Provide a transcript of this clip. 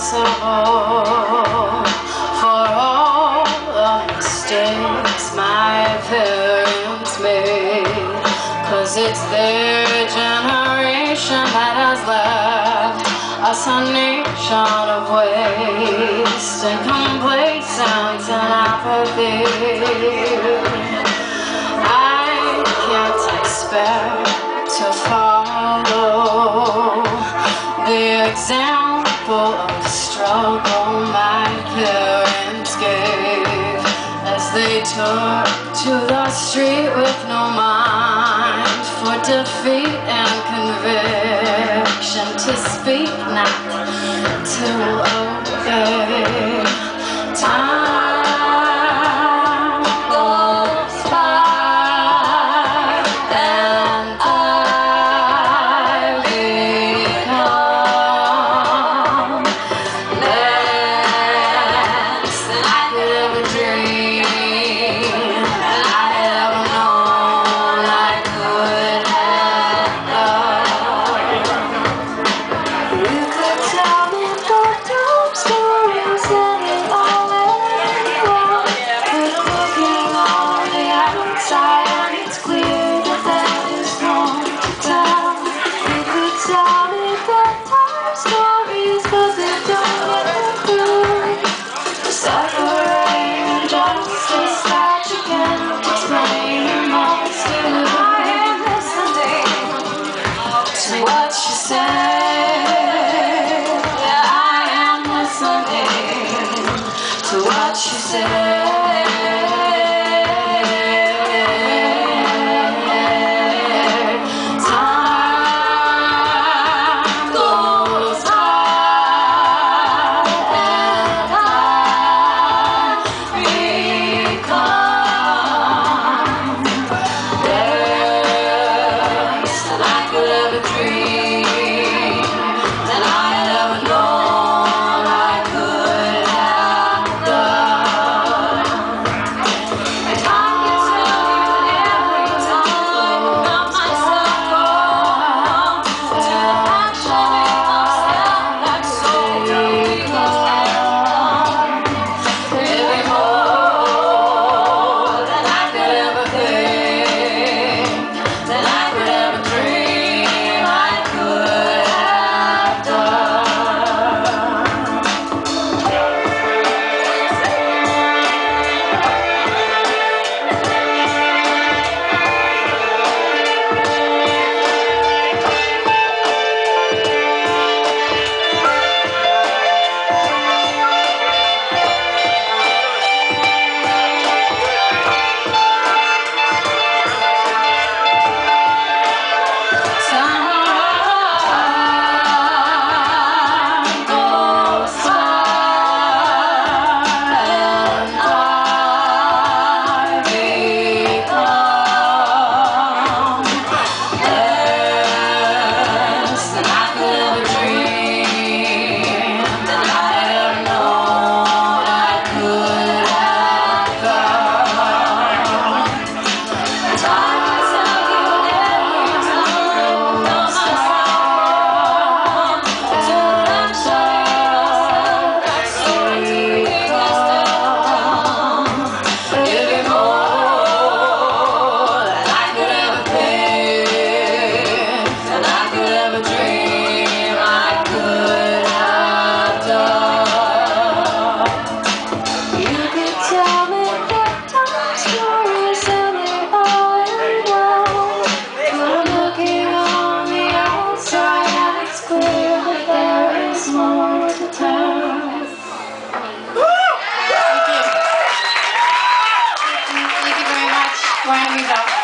responsible for all the mistakes my parents made. Cause it's their generation that has left us a nation of waste and complacence and apathy. I can't expect to follow the example out all my parents gave as they took to the street with no mind for defeat and conviction to speak not to obey. Grammys out